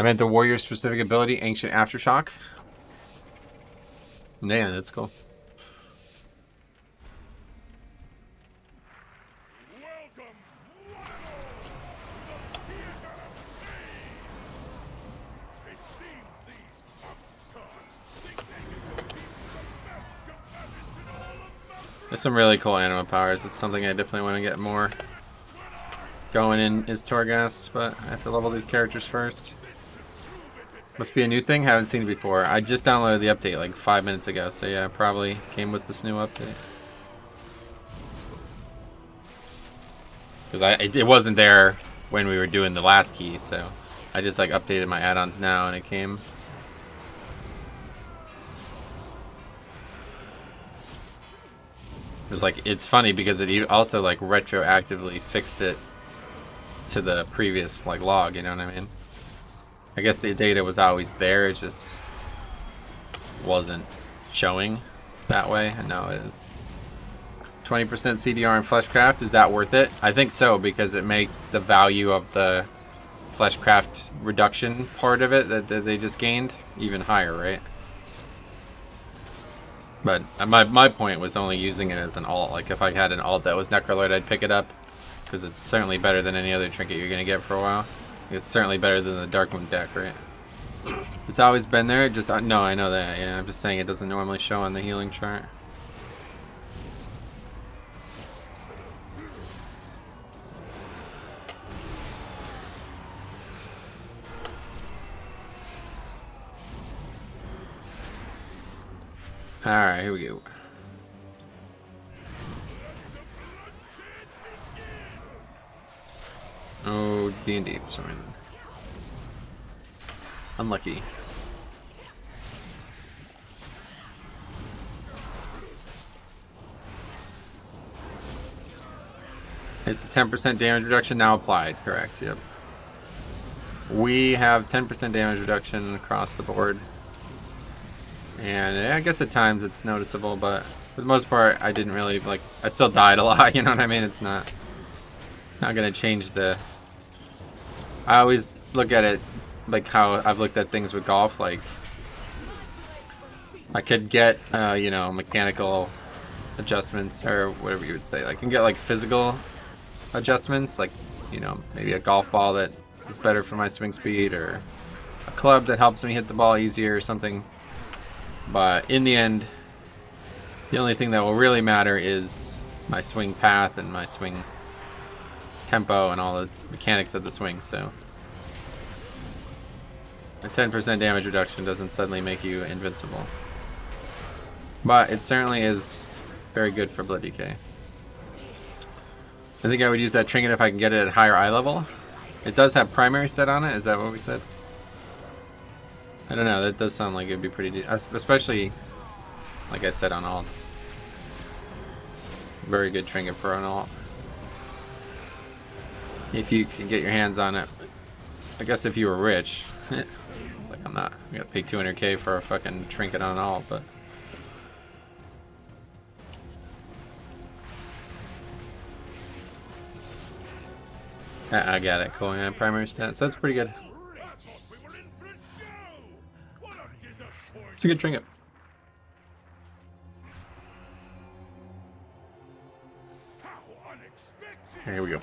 I meant the warrior specific ability, Ancient Aftershock. Man, that's cool. There's some really cool anima powers. It's something I definitely want to get more going in is Torghast, but I have to level these characters first. Must be a new thing? Haven't seen it before. I just downloaded the update like five minutes ago, so yeah, probably came with this new update. Because I it wasn't there when we were doing the last key, so I just like updated my add-ons now and it came. It was like it's funny because it also like retroactively fixed it to the previous like log. You know what I mean? I guess the data was always there. It just wasn't showing that way, and now it is. 20% CDR in Fleshcraft, is that worth it? I think so, because it makes the value of the Fleshcraft reduction part of it that, that they just gained even higher, right? But uh, my, my point was only using it as an alt. Like, if I had an alt that was Necrolord, I'd pick it up. Because it's certainly better than any other trinket you're going to get for a while. It's certainly better than the Darkmoon deck, right? It's always been there, just... Uh, no, I know that, yeah. I'm just saying it doesn't normally show on the healing chart. Alright, here we go. Oh, D&D for some. Unlucky. It's a 10% damage reduction now applied, correct, yep. We have 10% damage reduction across the board. And I guess at times it's noticeable, but for the most part, I didn't really, like, I still died a lot, you know what I mean? It's not, not gonna change the, I always look at it like how I've looked at things with golf, like, I could get, uh, you know, mechanical adjustments, or whatever you would say. I can get, like, physical adjustments, like, you know, maybe a golf ball that is better for my swing speed, or a club that helps me hit the ball easier, or something but in the end, the only thing that will really matter is my swing path and my swing tempo and all the mechanics of the swing. So a 10% damage reduction doesn't suddenly make you invincible. But it certainly is very good for Blood DK. I think I would use that trinket if I can get it at higher eye level. It does have primary set on it, is that what we said? I don't know, that does sound like it'd be pretty... Especially, like I said, on alts. Very good trinket for an alt. If you can get your hands on it. I guess if you were rich. it's like, I'm not. I'm gonna pay 200k for a fucking trinket on all, but... I got it. Cool. Yeah, primary stats. That's pretty good. It's a good trinket. Here we go.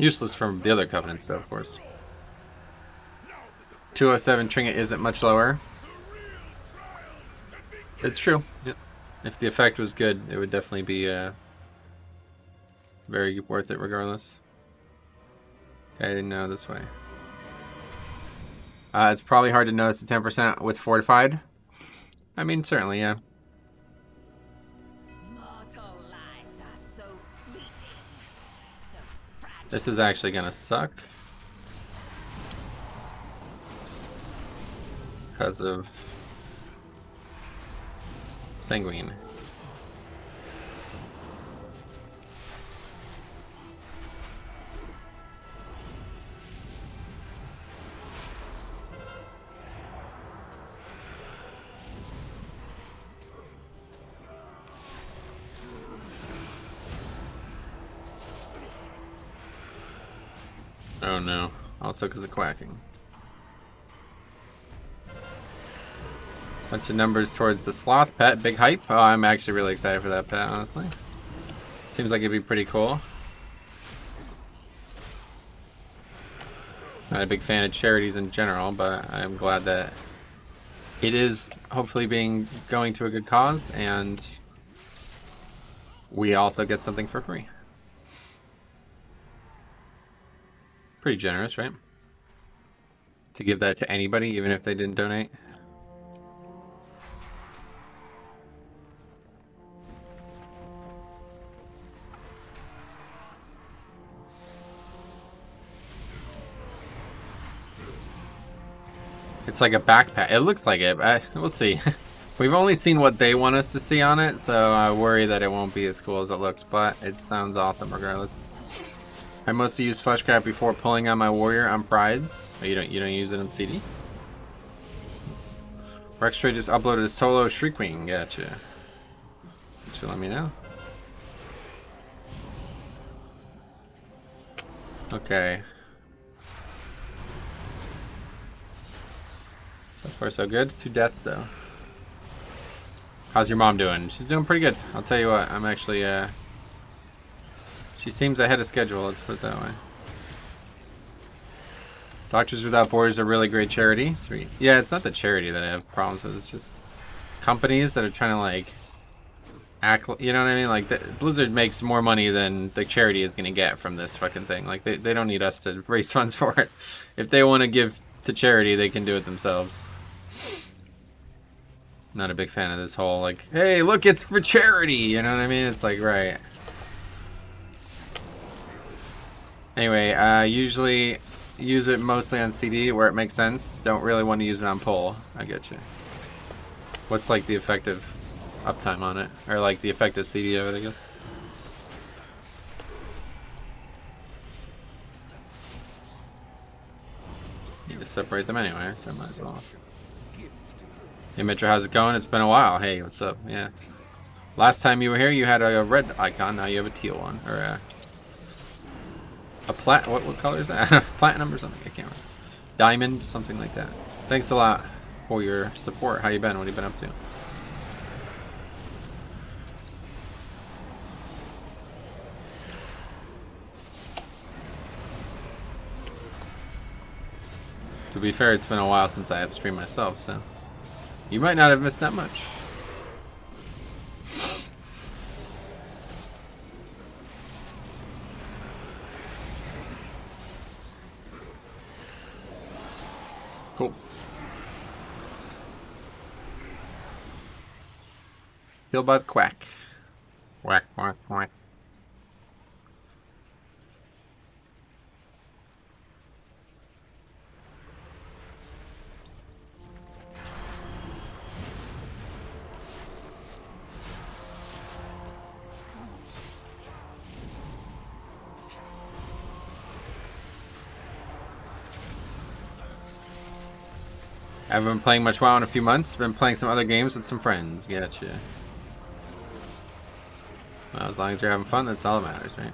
Useless from the other covenants, though, of course. 207 trinket isn't much lower. It's true. Yep. If the effect was good, it would definitely be uh, very worth it regardless. Okay, I didn't know this way. Uh, it's probably hard to notice the 10% with Fortified. I mean, certainly, yeah. This is actually gonna suck. Because of Sanguine. Oh no. Also because of quacking. Bunch of numbers towards the sloth pet. Big hype. Oh, I'm actually really excited for that pet, honestly. Seems like it'd be pretty cool. Not a big fan of charities in general, but I'm glad that it is hopefully being going to a good cause and we also get something for free. Pretty generous, right? To give that to anybody, even if they didn't donate. It's like a backpack. It looks like it. I, uh, we'll see. We've only seen what they want us to see on it, so I worry that it won't be as cool as it looks, but it sounds awesome regardless. I mostly use Fleshcraft before pulling on my warrior on prides. Oh, you don't you don't use it on CD? Rextrade just uploaded a solo Shriekwing. Gotcha. Thanks for letting me know. Okay. So far, so good. Two deaths, though. How's your mom doing? She's doing pretty good. I'll tell you what. I'm actually, uh... She seems ahead of schedule, let's put it that way. Doctors Without Borders are a really great charity. Sweet. Yeah, it's not the charity that I have problems with. It's just companies that are trying to, like, act... You know what I mean? Like, the, Blizzard makes more money than the charity is going to get from this fucking thing. Like, they, they don't need us to raise funds for it. If they want to give to charity, they can do it themselves. Not a big fan of this whole, like, hey, look, it's for charity, you know what I mean? It's like, right. Anyway, uh, usually use it mostly on CD where it makes sense. Don't really want to use it on pull. I get you. What's, like, the effective uptime on it? Or, like, the effective CD of it, I guess? Need to separate them anyway, so might as well. Hey Metro, how's it going? It's been a while. Hey, what's up? Yeah. Last time you were here, you had a red icon. Now you have a teal one, or a a plat. What what color is that? Platinum or something? I can't remember. Diamond, something like that. Thanks a lot for your support. How you been? What have you been up to? To be fair, it's been a while since I have streamed myself, so. You might not have missed that much. Billbot quack. Quack, quack, quack. I haven't been playing much WoW in a few months. Been playing some other games with some friends. Gotcha. As long as you're having fun, that's all that matters, right?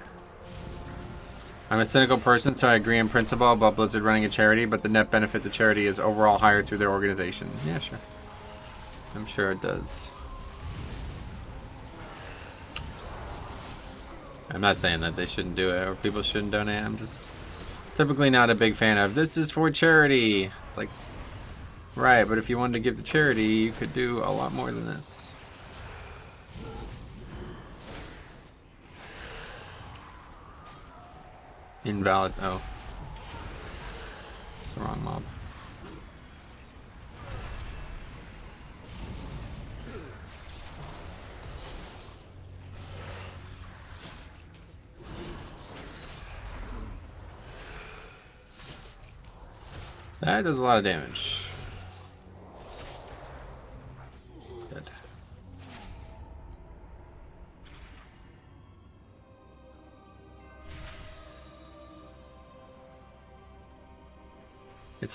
I'm a cynical person, so I agree in principle about Blizzard running a charity, but the net benefit to charity is overall higher through their organization. Yeah, sure. I'm sure it does. I'm not saying that they shouldn't do it or people shouldn't donate. I'm just typically not a big fan of this is for charity. Like, Right, but if you wanted to give to charity, you could do a lot more than this. Invalid. Oh. It's the wrong mob. That does a lot of damage.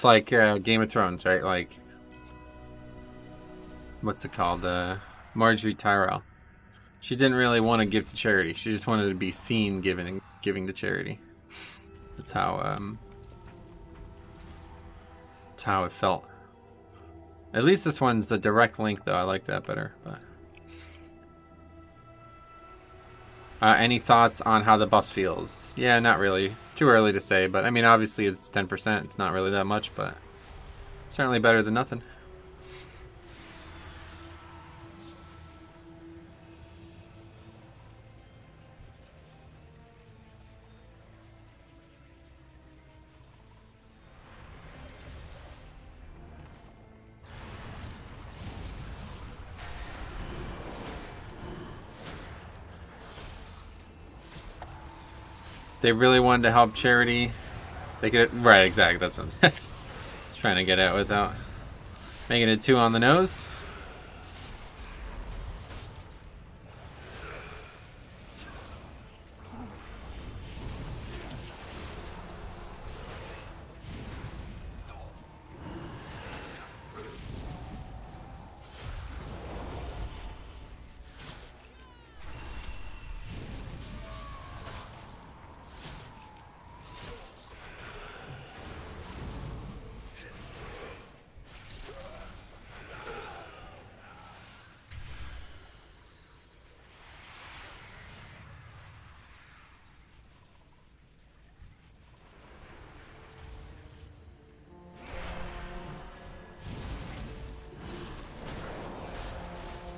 It's like uh, Game of Thrones, right? Like, what's it called? Uh, Margaery Tyrell. She didn't really want to give to charity. She just wanted to be seen giving giving to charity. That's how um. That's how it felt. At least this one's a direct link, though. I like that better. But uh, Any thoughts on how the bus feels? Yeah, not really. Too early to say, but I mean, obviously it's 10%. It's not really that much, but certainly better than nothing. They really wanted to help charity, they could. Right, exactly. That's what I'm just trying to get at without making it too on the nose.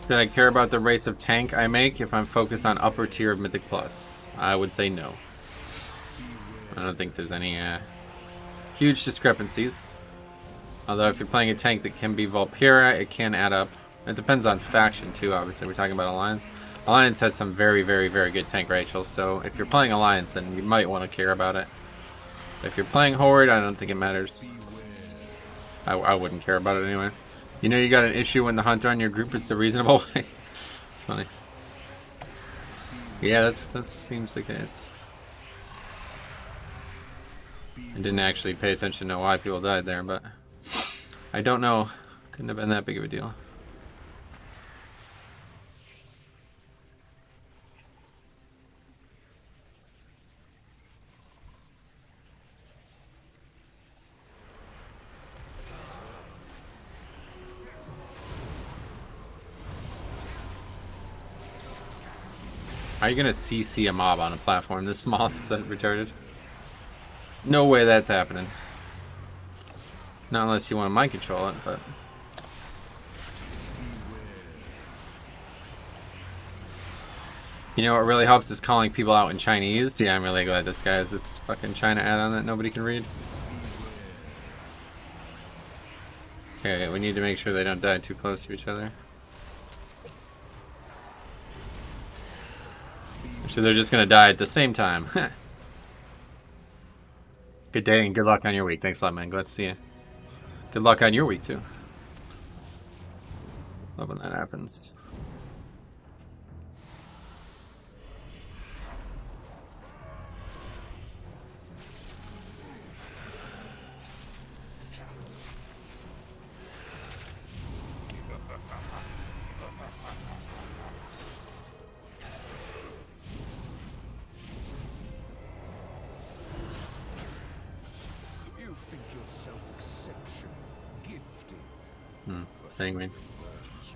Should I care about the race of tank I make if I'm focused on upper tier of Mythic Plus? I would say no. I don't think there's any uh, huge discrepancies. Although if you're playing a tank that can be Vulpera, it can add up. It depends on faction too, obviously. We're talking about Alliance. Alliance has some very, very, very good tank racials, so if you're playing Alliance, then you might want to care about it. If you're playing Horde, I don't think it matters. I, I wouldn't care about it anyway. You know you got an issue when the hunter on your group is the reasonable way. it's funny. Yeah, that's that seems the case. I didn't actually pay attention to why people died there, but I don't know. Couldn't have been that big of a deal. Are you gonna CC a mob on a platform this small? Is retarded? No way that's happening. Not unless you want to mind control it, but... You know what really helps is calling people out in Chinese. Yeah, I'm really glad this guy has this fucking China add-on that nobody can read. Okay, we need to make sure they don't die too close to each other. So they're just gonna die at the same time. good day and good luck on your week. Thanks a lot, man. Glad to see you. Good luck on your week, too. Love when that happens. Sanguine.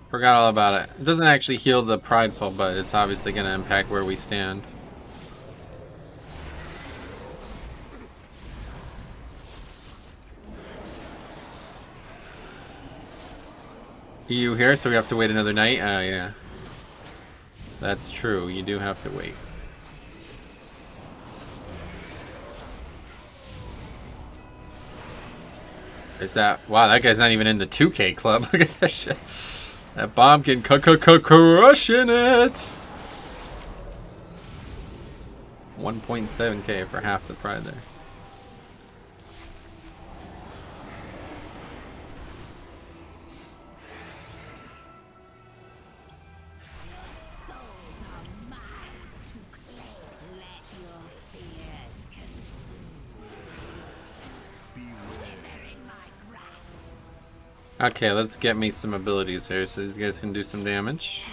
Forgot all about it. It doesn't actually heal the Prideful, but it's obviously going to impact where we stand. You here, so we have to wait another night? Uh, yeah. That's true, you do have to wait. There's that. Wow, that guy's not even in the 2K club. Look at that shit. That Boomkin crushing it. 1.7k for half the pride there. Okay, let's get me some abilities here so these guys can do some damage.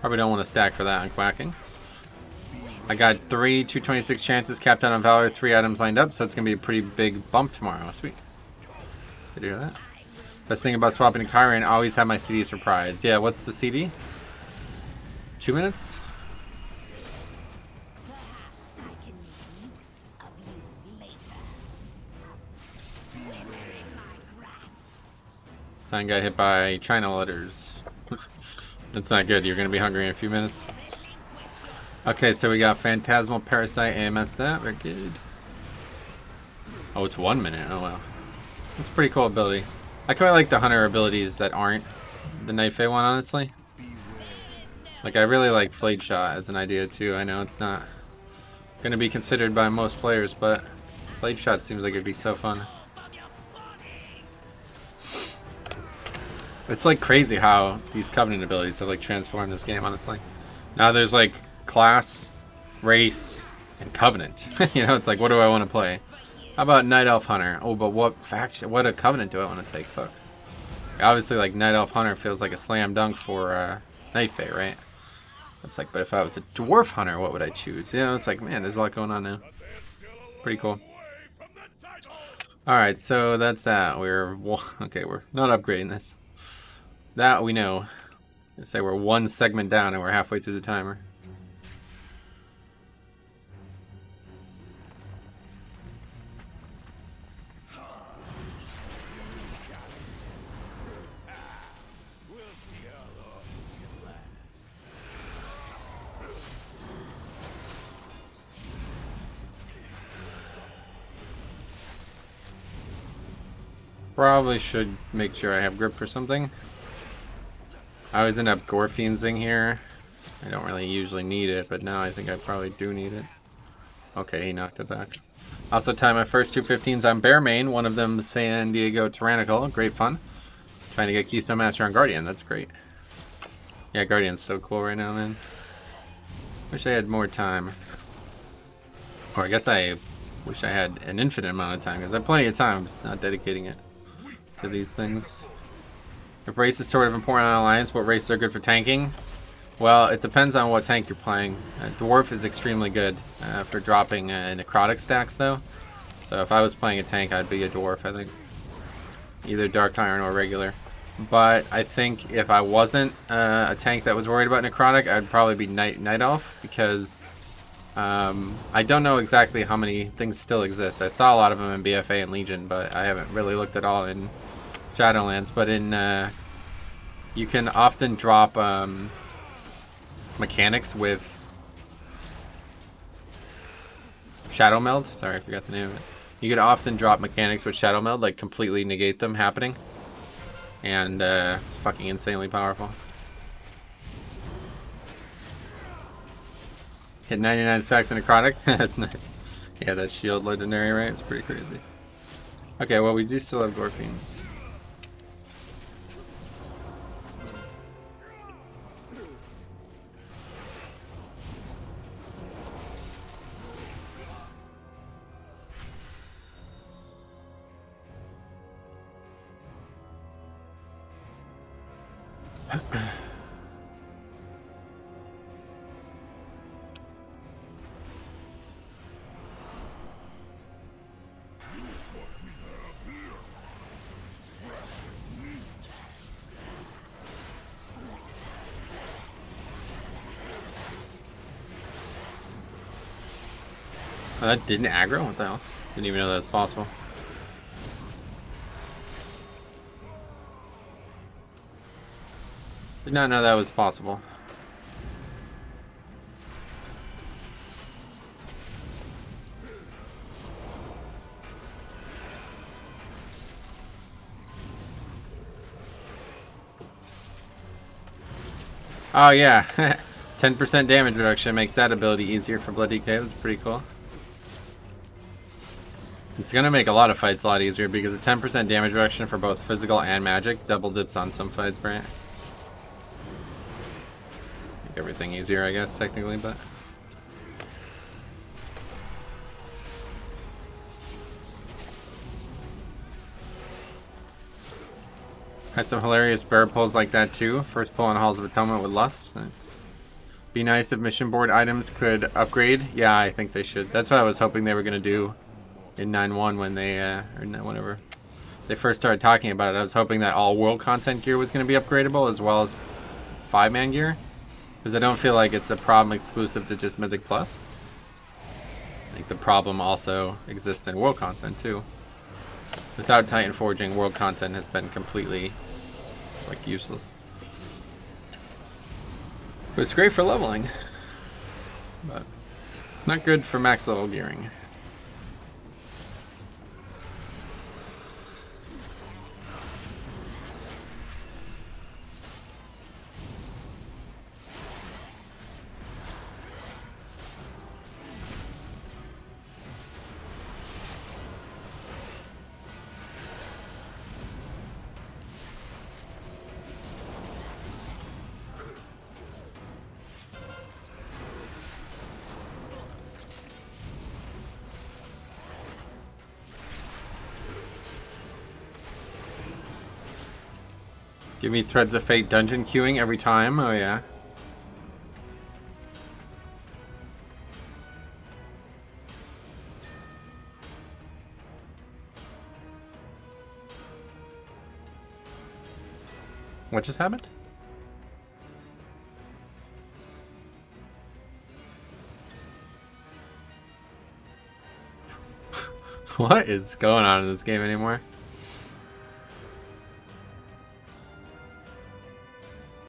Probably don't want to stack for that on quacking. I got three 226 chances capped out on Valor, three items lined up, so it's going to be a pretty big bump tomorrow. Sweet. Let's to that. Best thing about swapping to Kyrian, always have my CDs for prides. Yeah, what's the CD? Two minutes? Sign got hit by China letters. That's not good. You're going to be hungry in a few minutes. Okay, so we got Phantasmal Parasite AMS that. Very good. Oh, it's one minute. Oh, wow. That's pretty cool ability. I quite like the Hunter abilities that aren't the Night Fae one, honestly. Like, I really like Flayed Shot as an idea, too. I know it's not going to be considered by most players, but Flayed Shot seems like it'd be so fun. It's like crazy how these Covenant abilities have like transformed this game, honestly. Now there's like class, race, and Covenant. you know, it's like, what do I want to play? How about Night Elf Hunter? Oh, but what faction, what a Covenant do I want to take? Fuck. Obviously, like, Night Elf Hunter feels like a slam dunk for uh, Night Fae, right? It's like, but if I was a Dwarf Hunter, what would I choose? You know, it's like, man, there's a lot going on now. Pretty cool. Alright, so that's that. We're, okay, we're not upgrading this. That we know. Say we're one segment down and we're halfway through the timer. Probably should make sure I have grip or something. I always end up Gorefiending here. I don't really usually need it, but now I think I probably do need it. Okay, he knocked it back. Also tied my first two 15s on Bear Main, one of them San Diego Tyrannical. Great fun. Trying to get Keystone Master on Guardian, that's great. Yeah, Guardian's so cool right now, man. Wish I had more time. Or I guess I wish I had an infinite amount of time, because I have plenty of time, I'm just not dedicating it to these things. If race is sort of important on Alliance, what races are good for tanking? Well, it depends on what tank you're playing. Uh, Dwarf is extremely good uh, for dropping uh, necrotic stacks, though. So if I was playing a tank, I'd be a Dwarf, I think. Either Dark Iron or regular. But I think if I wasn't uh, a tank that was worried about necrotic, I'd probably be Night, Night Elf, because um, I don't know exactly how many things still exist. I saw a lot of them in BFA and Legion, but I haven't really looked at all in Shadowlands, but in uh, you can often drop um, mechanics with Shadow Meld. Sorry, I forgot the name of it. You could often drop mechanics with Shadow Meld, like completely negate them happening. And uh, fucking insanely powerful. Hit 99 stacks in a Necrotic. That's nice. Yeah, that shield legendary, right? It's pretty crazy. Okay, well, we do still have Gorefiends. Oh, that didn't aggro? What the hell? Didn't even know that was possible. Did not know that was possible. Oh yeah, 10% damage reduction makes that ability easier for Blood DK, that's pretty cool. It's going to make a lot of fights a lot easier because of 10% damage reduction for both physical and magic. Double dips on some fights, Brant. Make everything easier, I guess, technically, but... Had some hilarious bear pulls like that too. First pull on Halls of Atonement with Lust. Nice. Be nice if mission board items could upgrade. Yeah, I think they should. That's what I was hoping they were going to do in 9-1 when they, uh, or whatever, they first started talking about it. I was hoping that all world content gear was going to be upgradable as well as five-man gear. Because I don't feel like it's a problem exclusive to just Mythic Plus. I think the problem also exists in world content too. Without Titan Forging, world content has been completely, it's like useless. But it's great for leveling. But not good for max level gearing. Give me Threads of Fate dungeon queuing every time. Oh, yeah. What just happened? what is going on in this game anymore?